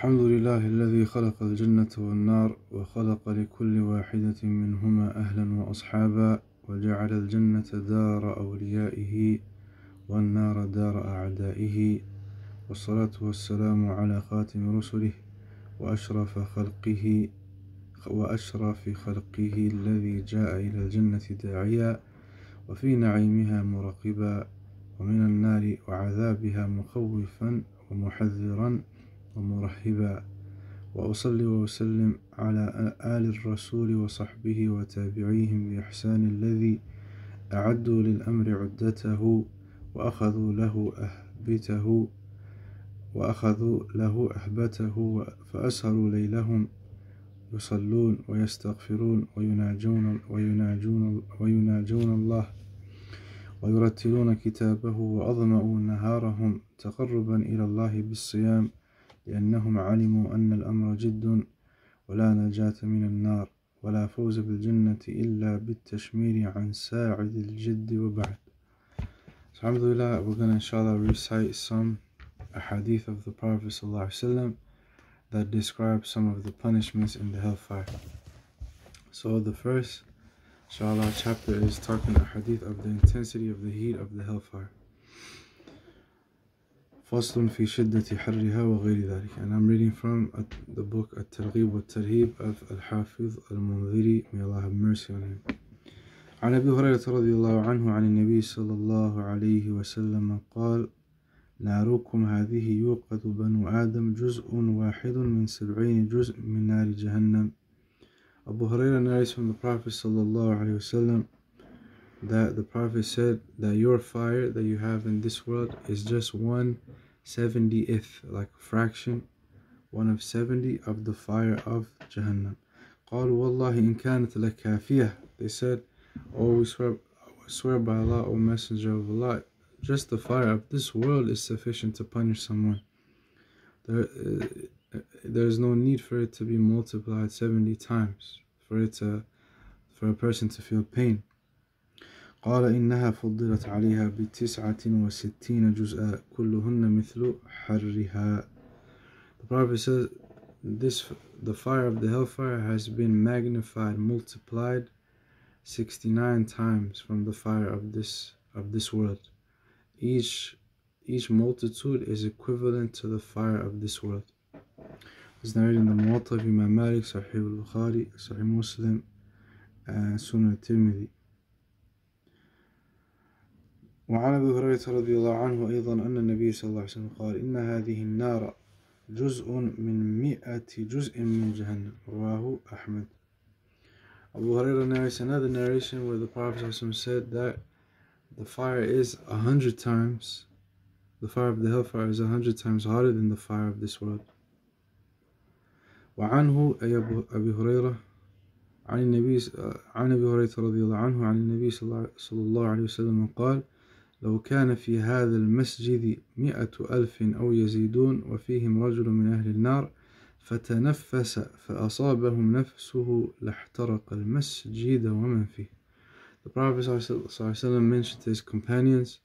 الحمد لله الذي خلق الجنة والنار وخلق لكل واحدة منهما أهلا وأصحابا وجعل الجنة دار أوليائه والنار دار أعدائه والصلاة والسلام على خاتم رسله وأشرف خلقه وأشرف خلقه الذي جاء إلى الجنة داعيا وفي نعيمها مرقبا ومن النار وعذابها مخوفا ومحذرا ومرحبا وأصلي وأسلم على آل الرسول وصحبه وتابعيهم بإحسان الذي أعدوا للأمر عدته وأخذوا له أهبته وأخذوا له أهبته فأسهروا ليلهم يصلون ويستغفرون ويناجون ويناجون ويناجون الله ويرتلون كتابه وأظمأوا نهارهم تقربا إلى الله بالصيام لأنهم علموا أن الأمر جد ولا نجاة من النار ولا فوز بالجنة إلا بالتشمير عن ساعد الجد وبعد So Alhamdulillah, we're going to inshallah recite some hadith of the Prophet ﷺ that describe some of the punishments in the hellfire. So the first inshallah chapter is talking a hadith of the intensity of the heat of the hellfire. فصل في شدة حرها وغير ذلك. And I'm reading from the book الترغيب والترهيب of الحافظ المنذري may Allah have mercy on him. عن أبي هريرة رضي الله عنه عن النبي صلى الله عليه وسلم قال ناركم هذه يوقد بنو آدم جزء واحد من سبعين جزء من نار جهنم. Abu Hurairah narrates from the Prophet sallallahu alaihi wasallam that the Prophet said that your fire that you have in this world is just one seventieth, like a fraction, one of seventy of the fire of Jahannam. قالوا والله إن كانت لكافية They said, Oh, we swear, swear by Allah, O Messenger of Allah, just the fire of this world is sufficient to punish someone. There, uh, there is no need for it to be multiplied 70 times, for it to, for a person to feel pain. قال إنها فضلت عليها بتسعة وستين جزءا كلهن مثل حرها. The Prophet says this the fire of the hellfire has been magnified multiplied 69 times from the fire of this of this world. Each each multitude is equivalent to the fire of this world. It's narrated in the Muwatta of Imam Malik, Sahih al-Bukhari, Sahih Muslim, and Sunan Tirmidhi. وعن أبي هريرة رضي الله عنه أيضا أن النبي صلى الله عليه وسلم قال إن هذه النار جزء من مئة جزء من جهنم. رواه أحمد. Abu Hurairah narrates another narration where the Prophet said that the fire is a hundred times, the fire of the hellfire is a hundred times hotter than the fire of this world. وعنه أي أبي هريرة عن النبي عن أبي هريرة رضي الله عنه عن النبي صلى الله عليه وسلم قال لو كان في هذا المسجد مئة ألف أو يزيدون وفيهم رجل من أهل النار فتنفس فأصابهم نفسه لاحترق المسجد ومن فيه The Prophet ﷺ mentioned to his companions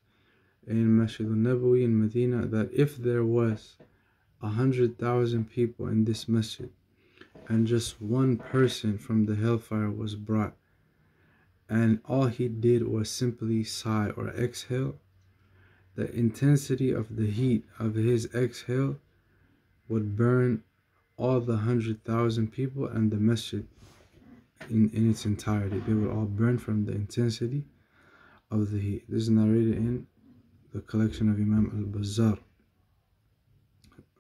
in Masjid al-Nabawi in Medina that if there was a hundred thousand people in this masjid and just one person from the hellfire was brought and all he did was simply sigh or exhale, the intensity of the heat of his exhale would burn all the hundred thousand people and the masjid in, in its entirety. They would all burn from the intensity of the heat. This is narrated in the collection of Imam al Bazzar.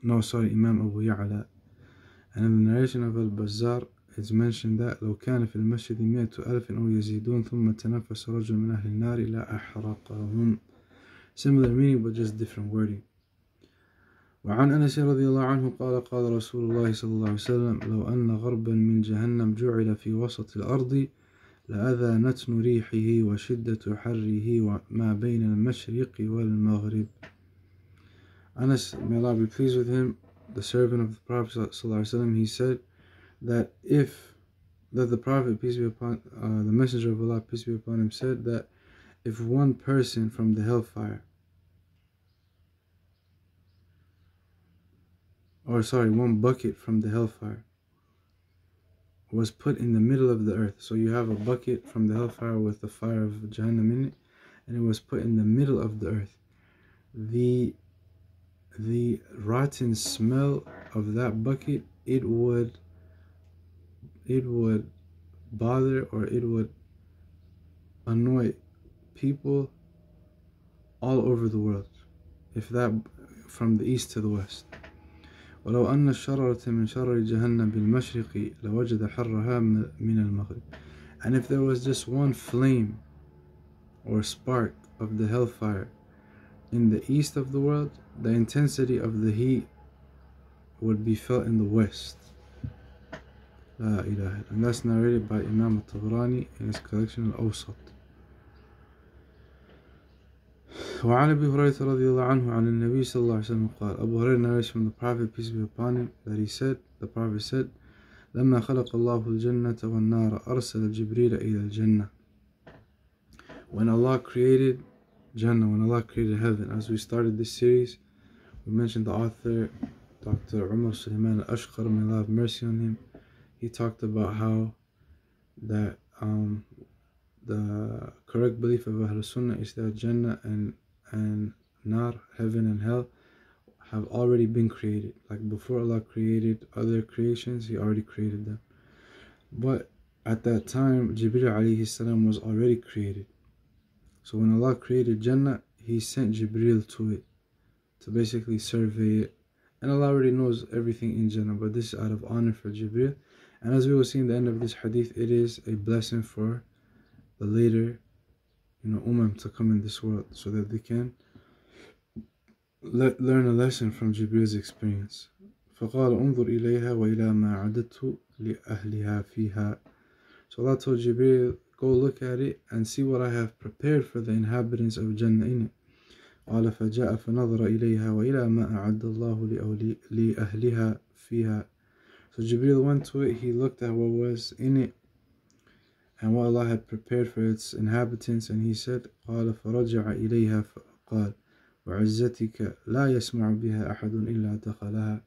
No, sorry, Imam Abu Ya'la. And in the narration of al It's mentioned that لو كان في المسجد مئة ألف أو يزيدون ثم تنفس رجل من أهل النار لا أحرقهم. Similar meaning but just different wording. وعن أنس رضي الله عنه قال قال رسول الله صلى الله عليه وسلم لو أن غربا من جهنم جعل في وسط الأرض لأذى نتن ريحه وشدة حره وما بين المشرق والمغرب. Anas, may Allah be pleased with him, the servant of the Prophet وسلم, he said that if that the Prophet peace be upon uh, the Messenger of Allah peace be upon him said that if one person from the hellfire or sorry, one bucket from the hellfire was put in the middle of the earth. So you have a bucket from the hellfire with the fire of Jahannam in it, and it was put in the middle of the earth. The the rotten smell of that bucket, it would it would bother or it would annoy people all over the world. If that from the east to the west. ولو أن الشررة من شرر جهنم بالمشرق لوجد حرها من المغرب and if there was just one flame or spark of the hellfire in the east of the world the intensity of the heat would be felt in the west لا إله and that's narrated by Imam al-Tabrani in his collection al-Awsat وعن أبي هريرة رضي الله عنه عن النبي صلى الله عليه وسلم قال Abu Hurairah narrates from the Prophet peace be upon him that he said the Prophet said لما خلق الله الجنة والنار أرسل جبريل إلى الجنة When Allah created Jannah, when Allah created heaven, as we started this series, we mentioned the author, Dr. Umar Sulaiman al-Ashqar, may Allah have mercy on him. He talked about how that um, the correct belief of Ahl Sunnah is that Jannah and and Nar, heaven and hell, have already been created. Like before Allah created other creations, He already created them. But at that time, Jibril alayhi salam was already created. So when Allah created Jannah, He sent Jibril to it to basically survey it. And Allah already knows everything in Jannah, but this is out of honor for Jibril. And as we will see in the end of this hadith, it is a blessing for the later you know, umam to come in this world so that they can le- learn a lesson from Jibril's experience. فقال انظر إليها وإلى ما عددت لأهلها فيها So Allah told Jibril, go look at it and see what I have prepared for the inhabitants of Jannah in it. قال فجاء فنظر إليها وإلى ما أعد الله لأهلها فيها So Jibril went to it, he looked at what was in it and what Allah had prepared for its inhabitants and he said قال فرجع إليها فقال وعزتك لا يسمع بها أحد إلا دخلها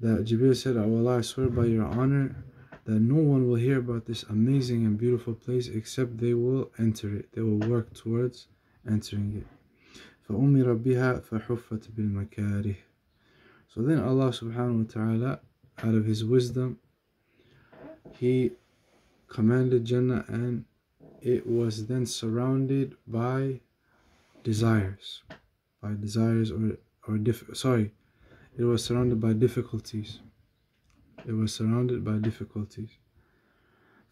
that Jibril said oh Allah I swear by your honor that no one will hear about this amazing and beautiful place except they will enter it they will work towards entering it فأمر بها فحفت بالمكاره so then Allah subhanahu wa ta'ala out of his wisdom he commanded Jannah and it was then surrounded by desires by desires or or diff- sorry it was surrounded by difficulties it was surrounded by difficulties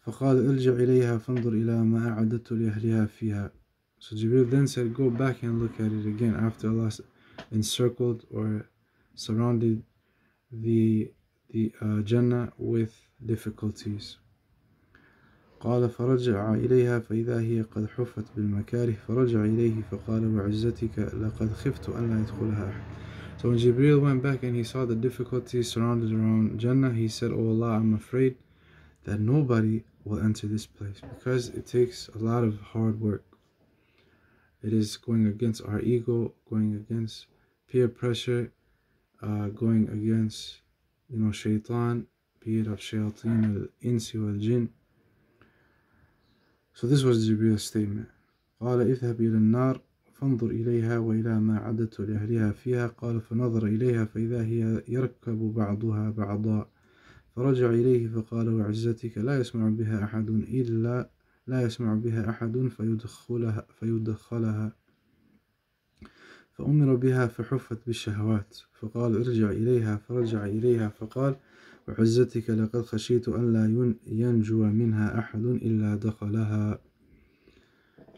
فقال ارجع إليها فانظر إلى ما أعددت لأهلها فيها so Jibril then said go back and look at it again after Allah encircled or surrounded the the uh, Jannah with difficulties قال فرجع إليها فإذا هي قد حفت بالمكاره فرجع إليه فقال وعزتك لقد خفت أن لا يدخلها أحد So when Jibril went back and he saw the difficulties surrounded around Jannah, he said, Oh Allah, I'm afraid that nobody will enter this place because it takes a lot of hard work. It is going against our ego, going against peer pressure, uh, going against, be it of shayateen, al-insi wal-jinn, So this was Jibril's statement. قال اذهب إلى النار فانظر إليها وإلى ما عددت لأهلها فيها. قال فنظر إليها فإذا هي يركب بعضها بعضا. فرجع إليه فقال وعزتك لا يسمع بها أحد إلا لا يسمع بها أحد فيدخلها, فيدخلها. فأمر بها فحفت بالشهوات فقال ارجع إليها فرجع إليها فقال وعزتك لقد خشيت أن لا ينجو منها أحد إلا دخلها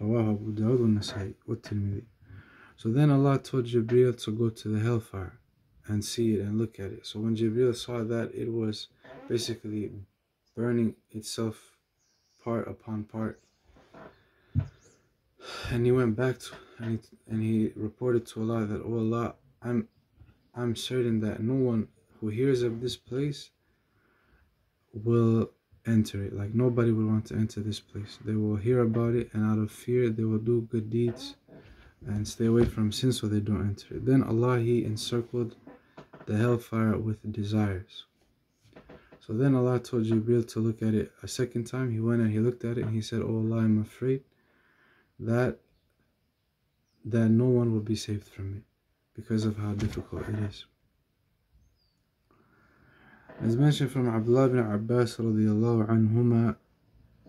رواه أبو داود والنسائي والترمذي So then Allah told Jibril to go to the hellfire and see it and look at it. So when Jibril saw that it was basically burning itself part upon part, and he went back to and he, and he reported to Allah that, Oh Allah, I'm I'm certain that no one who hears of this place will enter it. Like nobody will want to enter this place. They will hear about it and out of fear they will do good deeds and stay away from sin so they don't enter it. Then Allah He encircled the hellfire with desires. So then Allah told Jibril to look at it a second time. He went and he looked at it and he said, Oh Allah, I'm afraid that that no one will be saved from it because of how difficult it is. As mentioned from Abdullah ibn Abbas radiallahu anhuma,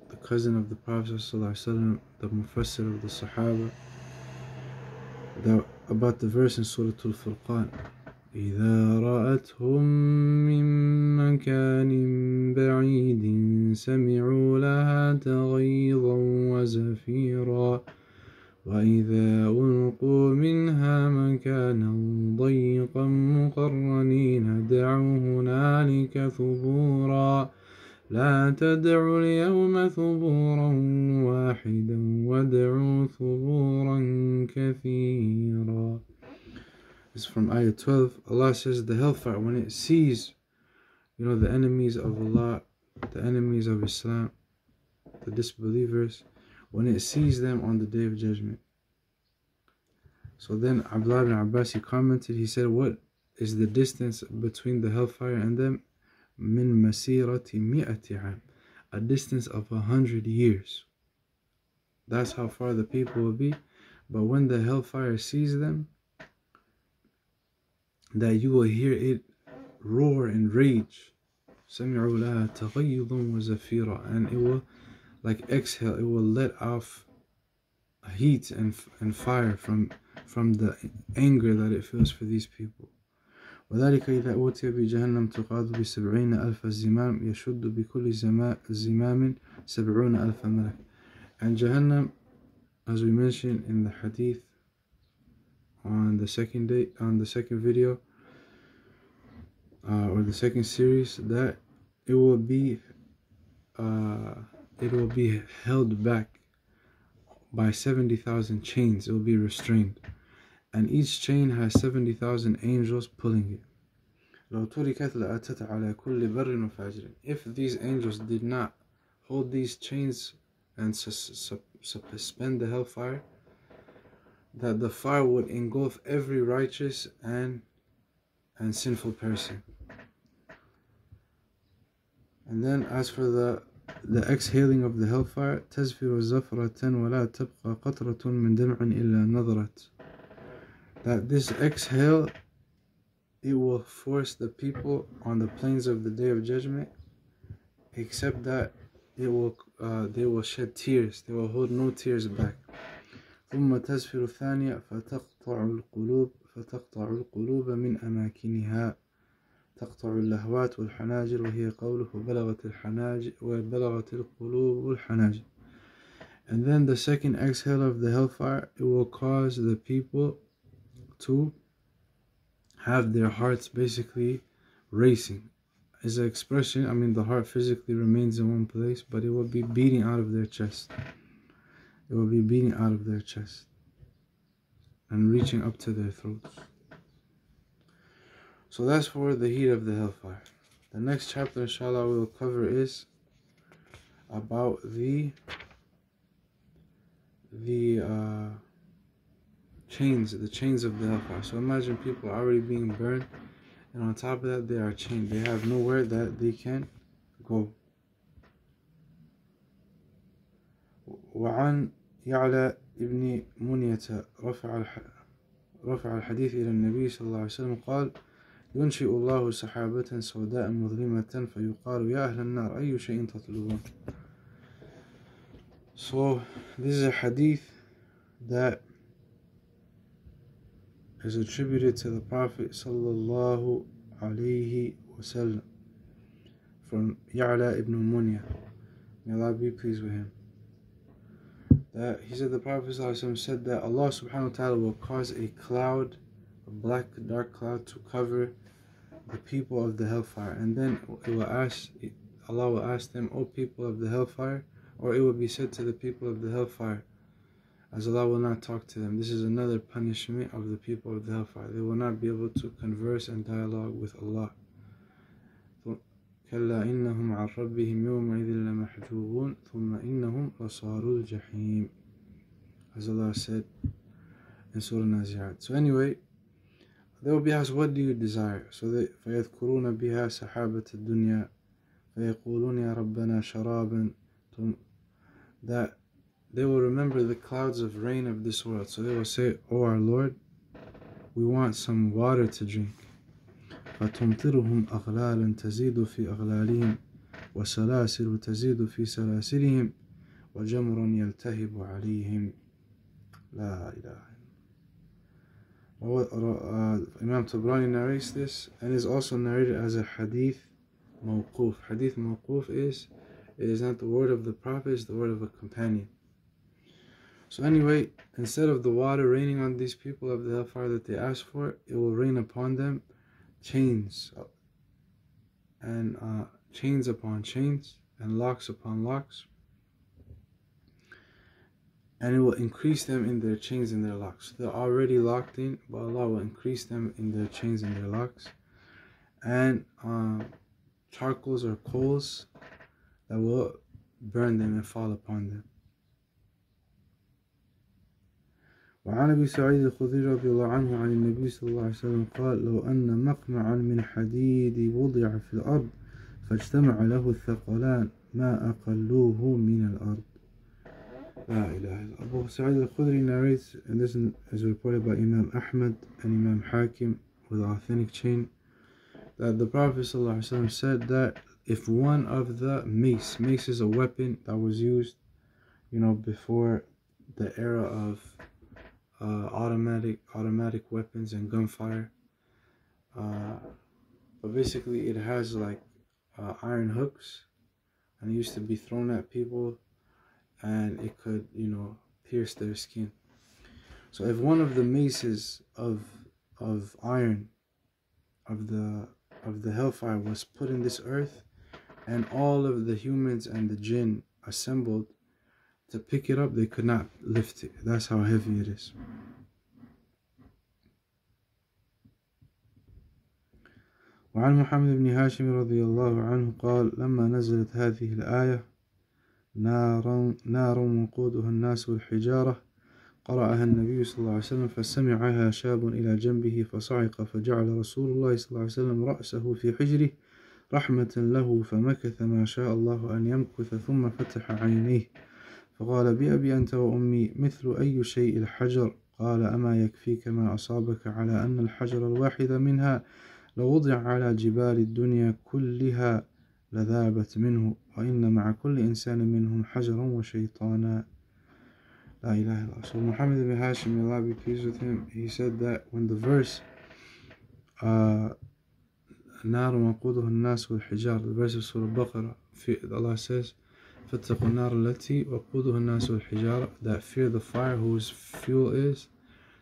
the cousin of the Prophet وسلم, the Mufassir of the Sahaba, about the verse in Surah Al-Furqan. إذا رأتهم من مكان بعيد سمعوا لها تغيظا وزفيرا. وإذا ألقوا منها مكانا ضيقا مقرنين دعوا هنالك ثبورا. لا تدعوا اليوم ثبورا واحدا وادعوا ثبورا كثيرا. Is from Ayah 12. Allah says the hellfire, when it sees, you know, the enemies of Allah, the enemies of Islam, the disbelievers, when it sees them on the day of judgment. So then Abdullah ibn Abbas he commented, he said, What is the distance between the hellfire and them? Min masirati mi'ati a distance of a hundred years. That's how far the people will be. But when the hellfire sees them, that you will hear it roar and rage. سمعوا لها تغيظ وزفيرا and it will like exhale it will let off heat and, and fire from from the anger that it feels for these people وذلك إذا أوتي بجهنم تقاد بسبعين ألف زمام يشد بكل زمام سبعون ألف ملك and Jahannam as we mentioned in the hadith on the second day on the second video uh, or the second series that it will be uh, it will be held back by 70,000 chains. It will be restrained. And each chain has 70,000 angels pulling it. if these angels did not hold these chains and suspend the hellfire that the fire would engulf every righteous and and sinful person and then as for the the exhaling of the hellfire تزفر زفرة ولا تبقى قطرة من دمع إلا نظرت that this exhale it will force the people on the plains of the day of judgment except that it will uh, they will shed tears they will hold no tears back ثم تزفر الثانية فتقطع القلوب فتقطع القلوب من أماكنها تقطع اللهوات والحناجر وهي قوله بلغت الحناجر وبلغت القلوب الحناجر and then the second exhale of the hellfire it will cause the people to have their hearts basically racing as an expression i mean the heart physically remains in one place but it will be beating out of their chest it will be beating out of their chest and reaching up to their throats so that's for the heat of the hellfire. The next chapter, inshallah, we will cover is about the the uh, chains, the chains of the hellfire. So imagine people are already being burned, and on top of that, they are chained. They have nowhere that they can go. وعن يعلى ابن منية رفع رفع الحديث إلى النبي صلى الله عليه وسلم قال ينشئ الله سحابة سوداء مظلمة فيقال يا أهل النار أي شيء تطلبون So this is a hadith that is attributed to the Prophet sallallahu alaihi wasallam from Ya'la ibn Munya. May Allah be pleased with him. That he said the Prophet said that Allah subhanahu wa ta'ala will cause a cloud, a black dark cloud to cover the people of the hellfire. And then it will ask, Allah will ask them, O people of the hellfire, or it will be said to the people of the hellfire, as Allah will not talk to them. This is another punishment of the people of the hellfire. They will not be able to converse and dialogue with Allah. كلا إنهم عن ربهم يومئذ لمحجوبون ثم إنهم لصاروا الجحيم as Allah said in Surah Nazi'at. So anyway, they will be asked, what do you desire? So they فيذكرون بها سحابة الدنيا فيقولون يا ربنا شرابا that they will remember the clouds of rain of this world. So they will say, O our Lord, we want some water to drink. فتمطرهم أغلالا تزيد في أغلالهم وسلاسل تزيد في سلاسلهم وجمر يلتهب عليهم لا إله uh, Imam Tabrani narrates this and is also narrated as a hadith mawquf. Hadith mawquf is it is not the word of the Prophet, it's the word of a companion. So anyway, instead of the water raining on these people of the hellfire that they asked for, it will rain upon them chains and uh, chains upon chains and locks upon locks and it will increase them in their chains and their locks. They're already locked in, but Allah will increase them in their chains and their locks. And um, charcoals or coals that will burn them and fall upon them. وعن ابي سعيد الخدري رضي الله عنه عن النبي صلى الله عليه وسلم قال لو ان مقمعا من حديد وضع في الارض فاجتمع له الثقلان ما اقلوه من الارض Abu Sa'id al-Khudri narrates, and this is reported by Imam Ahmad and Imam Hakim with authentic chain, that the Prophet ﷺ said that if one of the mace, mace is a weapon that was used, you know, before the era of uh, automatic automatic weapons and gunfire. Uh, but basically, it has like uh, iron hooks, and it used to be thrown at people and it could, you know, pierce their skin. So if one of the maces of of iron of the of the hellfire was put in this earth and all of the humans and the jinn assembled to pick it up they could not lift it that's how heavy it is وعن محمد بن هاشم رضي الله عنه قال لما نزلت هذه الآية نار نار وقودها الناس والحجارة. قرأها النبي صلى الله عليه وسلم فسمعها شاب إلى جنبه فصعق فجعل رسول الله صلى الله عليه وسلم رأسه في حجره رحمة له فمكث ما شاء الله أن يمكث ثم فتح عينيه. فقال بأبي أنت وأمي مثل أي شيء الحجر؟ قال أما يكفيك ما أصابك على أن الحجر الواحد منها لوضع على جبال الدنيا كلها لذابت منه وإن مع كل إنسان منهم حجرا وشيطانا La ilaha illallah. So Muhammad ibn Hashim, may Allah be pleased with him, he said that when the verse uh, نار وقودها الناس والحجار the verse of Surah Baqarah Allah says فاتقوا النار التي وقودها الناس والحجارة that fear the fire whose fuel is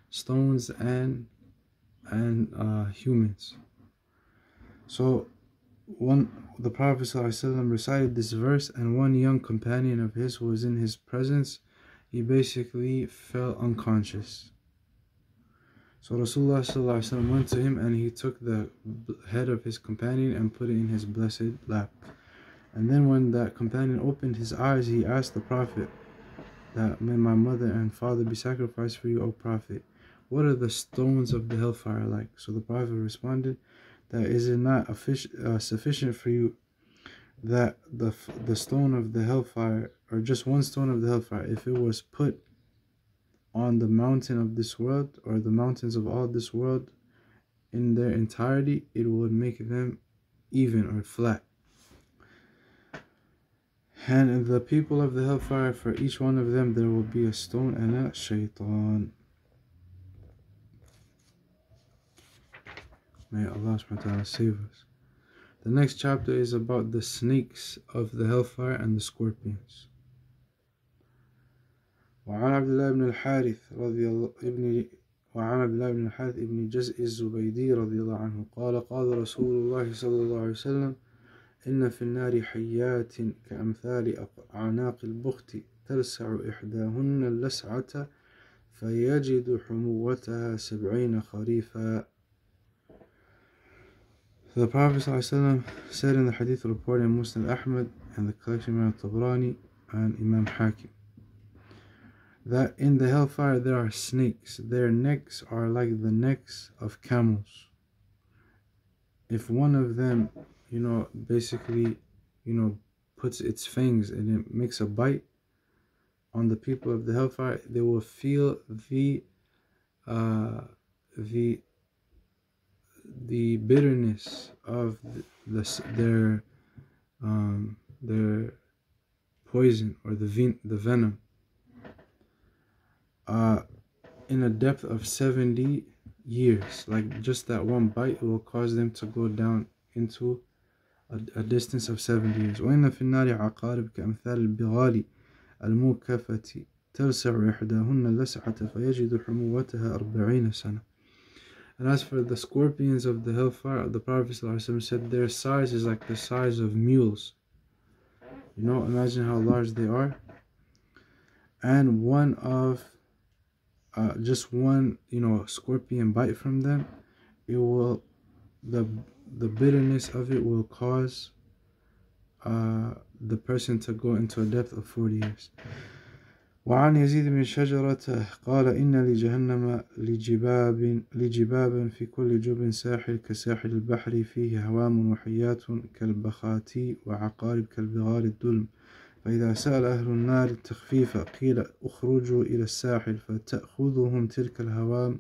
stones and and uh, humans so one the Prophet ﷺ recited this verse, and one young companion of his who was in his presence, he basically fell unconscious. So Rasulullah ﷺ went to him and he took the head of his companion and put it in his blessed lap. And then when that companion opened his eyes, he asked the Prophet that may my mother and father be sacrificed for you, O Prophet. What are the stones of the hellfire like? So the Prophet responded, that is it not uh, sufficient for you that the the stone of the hellfire or just one stone of the hellfire if it was put on the mountain of this world or the mountains of all this world in their entirety it would make them even or flat. And the people of the hellfire for each one of them there will be a stone and a shaitan May Allah subhanahu wa ta'ala save us. The next chapter is about the snakes of the hellfire and the scorpions. وعن عبد الله بن الحارث رضي الله ابن وعن عبد الله بن الحارث ابن جزء الزبيدي رضي الله عنه قال قال رسول الله صلى الله عليه وسلم إن في النار حيات كأمثال أعناق البخت تلسع إحداهن اللسعة فيجد حموتها سبعين خريفا The Prophet ﷺ said in the hadith reported in Muslim Ahmad and the collection of Tabrani and Imam Hakim that in the hellfire there are snakes. Their necks are like the necks of camels. If one of them, you know, basically, you know, puts its fangs and it makes a bite on the people of the hellfire, they will feel the uh, the the bitterness of the, the their um, their poison or the ven- the venom uh, in a depth of 70 years. Like just that one bite will cause them to go down into a, a distance of 70 years. وإن في النار عقارب كأمثال البغال الموكفة تلسع إحداهن اللسعة فيجد حموتها أربعين سنة. And as for the scorpions of the hellfire, the Prophet said their size is like the size of mules. You know, imagine how large they are. And one of uh, just one you know scorpion bite from them it will the the bitterness of it will cause uh, the person to go into a depth of 40 years وعن يزيد بن شجرة قال إن لجهنم لجباب لجبابا في كل جب ساحل كساحل البحر فيه هوام وحيات كالبخاتي وعقارب كالبغال الدلم. فإذا سأل أهل النار التخفيف قيل اخرجوا إلى الساحل فتأخذهم تلك الهوام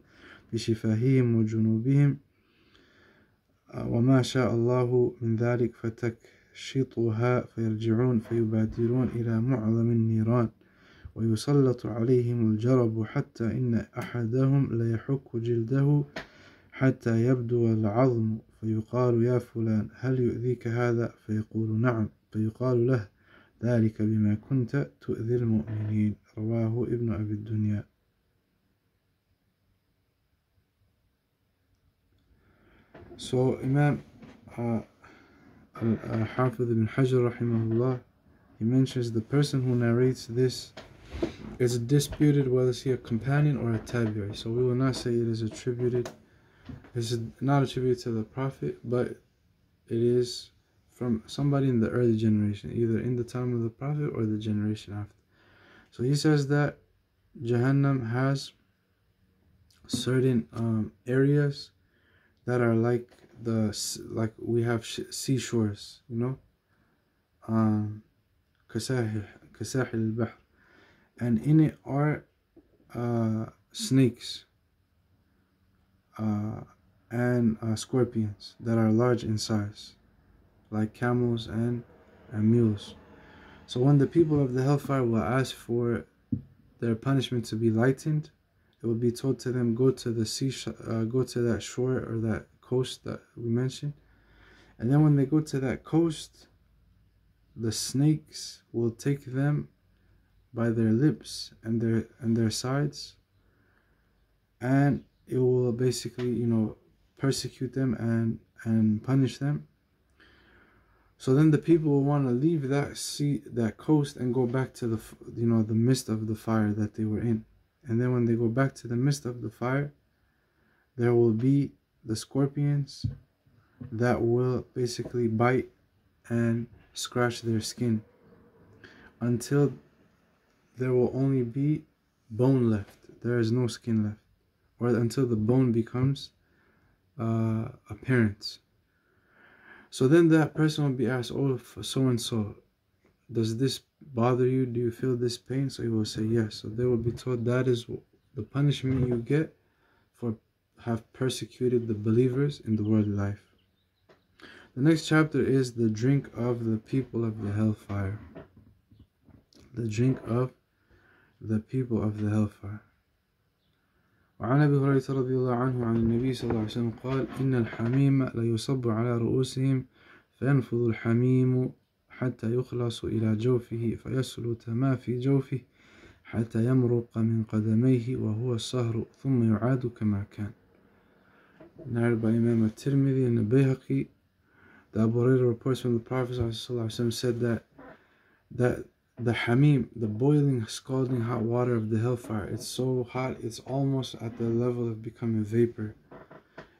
بشفاههم وجنوبهم. وما شاء الله من ذلك فتكشطها فيرجعون فيبادرون إلى معظم النيران. ويسلط عليهم الجرب حتى إن أحدهم ليحك جلده حتى يبدو العظم. فيقال يا فلان هل يؤذيك هذا؟ فيقول نعم. فيقال له ذلك بما كنت تؤذي المؤمنين. رواه ابن أبي الدنيا. So Imam uh, Al-Hafidh ibn Hajar rahimahullah he mentions the person who narrates this is disputed whether he a companion or a tabi'i. So we will not say it is attributed. It's not attributed to the Prophet, but it is from somebody in the early generation, either in the time of the Prophet or the generation after. So he says that Jahannam has certain um, areas that are like the like we have seashores, you know, um, kasahil al-bahr, and in it are uh, snakes uh, and uh, scorpions that are large in size like camels and, and mules. So when the people of the hellfire will ask for their punishment to be lightened, it will be told to them, go to the sea, uh, go to that shore or that coast that we mentioned. And then when they go to that coast, the snakes will take them by their lips and their and their sides and it will basically you know persecute them and and punish them so then the people will want to leave that sea, that coast, and go back to the, you know, the midst of the fire that they were in. And then when they go back to the midst of the fire, there will be the scorpions that will basically bite and scratch their skin until there will only be bone left. There is no skin left, or until the bone becomes uh, apparent. So then that person will be asked, Oh, so and so, does this bother you? Do you feel this pain? So he will say, Yes. So they will be told that is the punishment you get for have persecuted the believers in the world life. The next chapter is the drink of the people of the hellfire. The drink of the people of the hellfire. وعن أبي هريرة رضي الله عنه عن النبي صلى الله عليه وسلم قال إن الحميم ليصب على رؤوسهم فينفض الحميم حتى يخلص إلى جوفه فيسلت ما في جوفه حتى يمرق من قدميه وهو الصهر ثم يعاد كما كان Narrated by Imam al-Tirmidhi and the Bayhaqi, the Abu Hurairah reports from the Prophet ﷺ said that that the hamim, the boiling, scalding hot water of the hellfire. It's so hot, it's almost at the level of becoming vapor.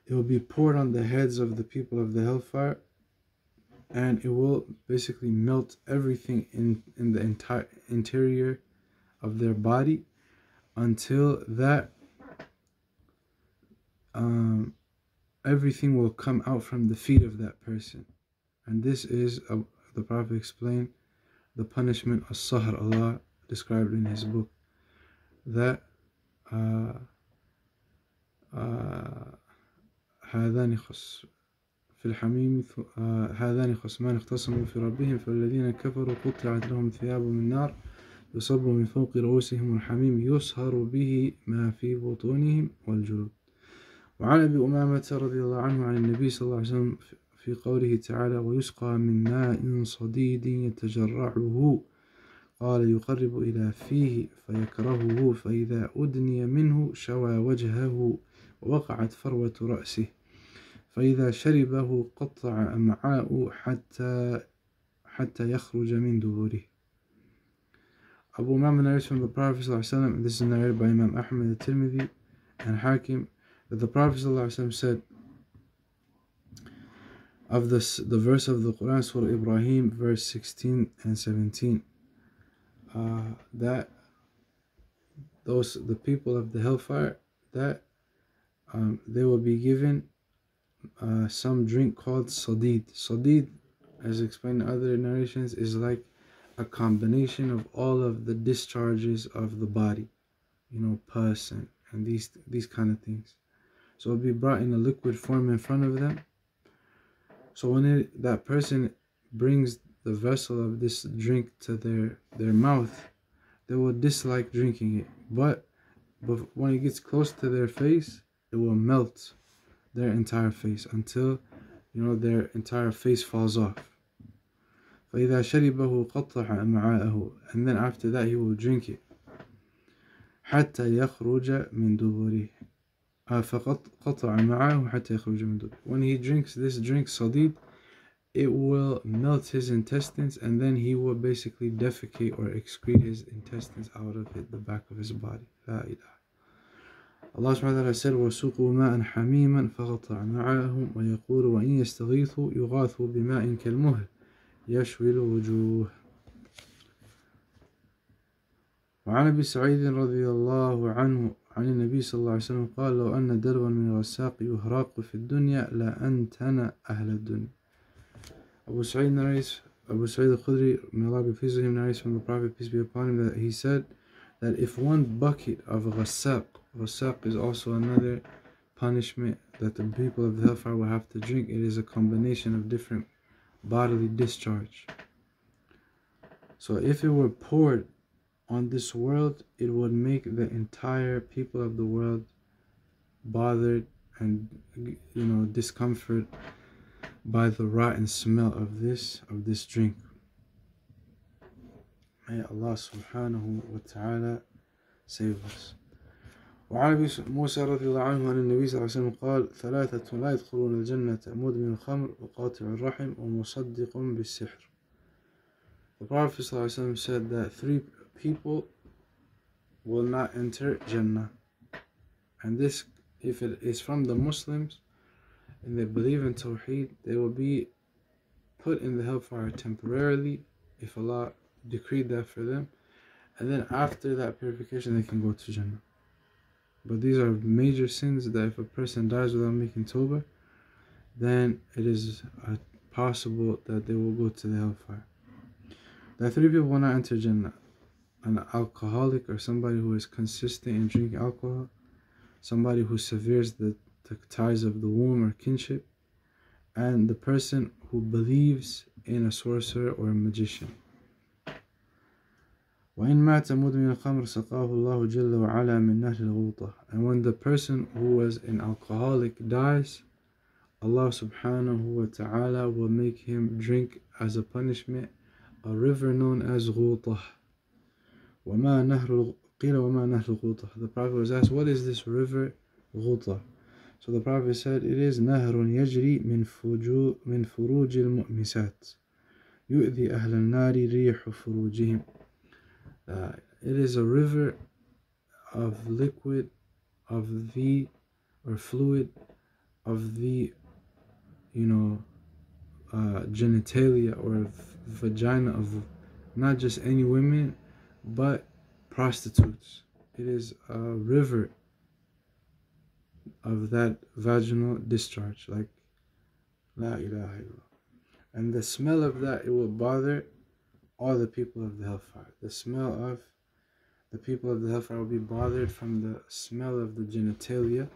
It will be poured on the heads of the people of the hellfire, and it will basically melt everything in, in the entire interior of their body until that um, everything will come out from the feet of that person. And this is, uh, the Prophet explained, the punishment of Sahr Allah described in his book. That uh, uh, هذان خص في الحميم هذان خصمان اختصموا في ربهم فالذين كفروا قطعت لهم ثياب من نار يصب من فوق رؤوسهم الحميم يصهر به ما في بطونهم والجلود وعن أبي أمامة رضي الله عنه عن النبي صلى الله عليه وسلم في قوله تعالى ويسقى من ماء صديد يتجرعه. قال يقرب إلى فيه فيكرهه فإذا أدني منه شوى وجهه ووقعت فروة رأسه. فإذا شربه قطع أمعاء حتى حتى يخرج من دبره Abu Umam narrates from the Prophet ﷺ, this is narrated by Imam Ahmad al-Tirmidhi and Hakim, that the Prophet ﷺ said of this, the verse of the Quran, Surah Ibrahim, verse 16 and 17, uh, that those the people of the hellfire that um, they will be given uh, some drink called sadid. Sadid, as explained in other narrations, is like a combination of all of the discharges of the body, you know, pus and, and these these kind of things. So it'll be brought in a liquid form in front of them. So when it, that person brings the vessel of this drink to their their mouth, they will dislike drinking it. But but when it gets close to their face, it will melt their entire face until you know their entire face falls off. فإذا شربه قطع أمعاءه and then after that he will drink it حتى يخرج من دبره فقطع معه حتى يخرج من دبره when he drinks this drink صديد it will melt his intestines and then he will basically defecate or excrete his intestines out of it, the back of his body لا إله Allah subhanahu wa ta'ala said وَسُقُوا مَاءً حَمِيمًا فَقَطَعَ مَعَهُمْ وَيَقُولُ وَإِنْ يَسْتَغِيثُوا يُغَاثُوا بِمَاءٍ كَالْمُهْلِ يشوي الوجوه وعن ابي سعيد رضي الله عنه عن النبي صلى الله عليه وسلم قال لو أن دلوا من الغساق يهراق في الدنيا لأنتن أهل الدنيا Abu Sa'id narrates Abu Sa'id al-Khudri may Allah be pleased with him narrates from the Prophet peace be upon him that he said that if one bucket of ghasaq ghasaq is also another punishment that the people of the hellfire will have to drink it is a combination of different bodily discharge. So if it were poured on this world, it would make the entire people of the world bothered and you know discomfort by the rotten smell of this of this drink. May Allah subhanahu wa ta'ala save us. وعن ابي موسى رضي الله عنه عن النبي صلى الله عليه وسلم قال ثلاثة لا يدخلون الجنة مدمن الخمر وقاطع الرحم ومصدق بالسحر. The Prophet صلى الله عليه وسلم said that three people will not enter Jannah. And this, if it is from the Muslims and they believe in Tawheed, they will be put in the hellfire temporarily if Allah decreed that for them. And then after that purification, they can go to Jannah. But these are major sins that if a person dies without making tawbah, then it is uh, possible that they will go to the hellfire. The three people will not enter Jannah An alcoholic or somebody who is consistent in drinking alcohol, somebody who severs the, the ties of the womb or kinship, and the person who believes in a sorcerer or a magician. وإن مات مدمن الخمر سقاه الله جل وعلا من نهر الغوطة and when the person who was an alcoholic dies Allah subhanahu wa ta'ala will make him drink as a punishment a river known as غوطة وما نهر قيل وما نهر الغوطة the Prophet was asked what is this river غوطة so the Prophet said it is نهر يجري من فجو من فروج المؤمسات يؤذي أهل النار ريح فروجهم Uh, it is a river of liquid of the or fluid of the you know uh, genitalia or vagina of not just any women but prostitutes it is a river of that vaginal discharge, like La ilaha illallah. And the smell of that, it will bother all the people of the hellfire. The smell of the people of the hellfire will be bothered from the smell of the genitalia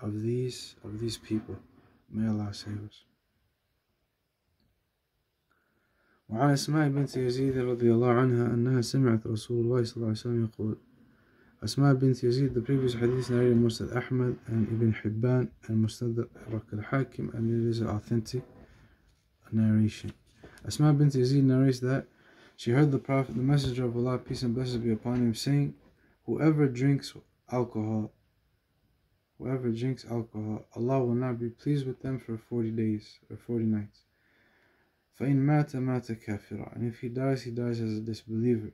of these of these people. May Allah save us. وعن أسماء بنت يزيد رضي الله عنها أنها سمعت رسول الله صلى الله عليه وسلم يقول Asma bint Yazid, the previous hadith narrated by Musnad Ahmad and Ibn Hibban and Mustad al-Hakim, and it is an authentic narration. Asma bint Yazid narrates that she heard the Prophet, the Messenger of Allah, peace and blessings be upon him, saying, Whoever drinks alcohol, whoever drinks alcohol, Allah will not be pleased with them for 40 days or 40 nights. فإن مات مات كافرا and if he dies he dies as a disbeliever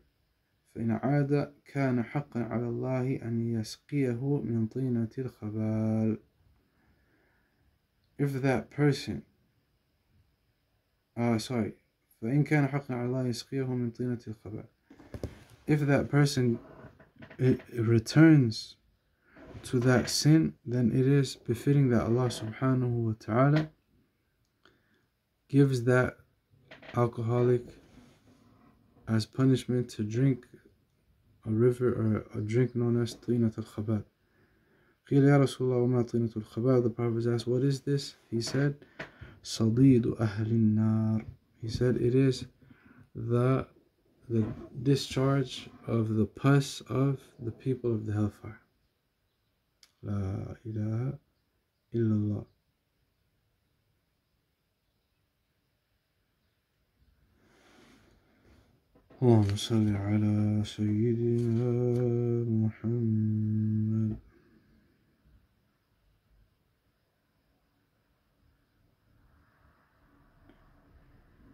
فإن عاد كان حقا على الله أن يسقيه من طينة الخبال if that person uh, sorry فإن كان حقا على الله يسقيه من طينة الخبال if that person returns to that sin then it is befitting that Allah subhanahu wa ta'ala gives that alcoholic as punishment to drink a river or a drink known as Tinat al Khabal. قيل يا رسول الله وما طينة The Prophet asked what is this? He said صديد أهل النار He said it is the the discharge of the pus of the people of the hellfire La ilaha illallah. اللهم صل على سيدنا محمد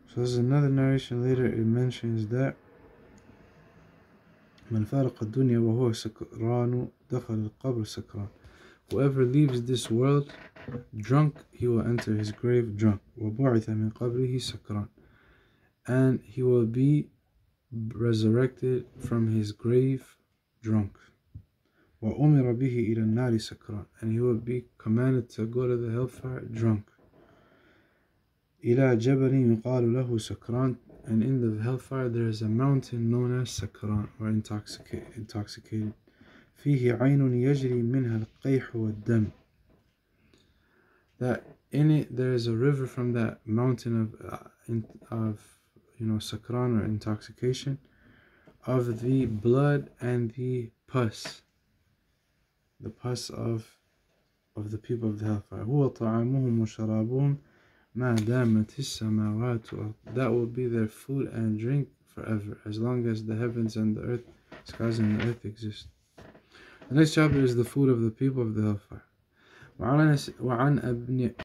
So there's another narration later it mentions that من فارق الدنيا وهو سكران دخل القبر سكران Whoever leaves this world drunk, he will enter his grave drunk. وبعث من قبره سكران And he will be resurrected from his grave drunk. وأمر به إلى النار سكران And he will be commanded to go to the hellfire drunk. إلى جبل يقال له سكران And in the hellfire there is a mountain known as Sakran or intoxicated. intoxicated. فيه عين يجري منها القيح والدم That in it there is a river from that mountain of, uh, of you know, sakran or intoxication, of the blood and the pus, the pus of of the people of the hellfire. هو طعامهم وشرابهم ما دامت السماوات That will be their food and drink forever, as long as the heavens and the earth, skies and the earth exist. The next chapter is the food of the people of the hellfire. وعن ابن